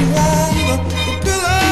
she warmed the, the pillow.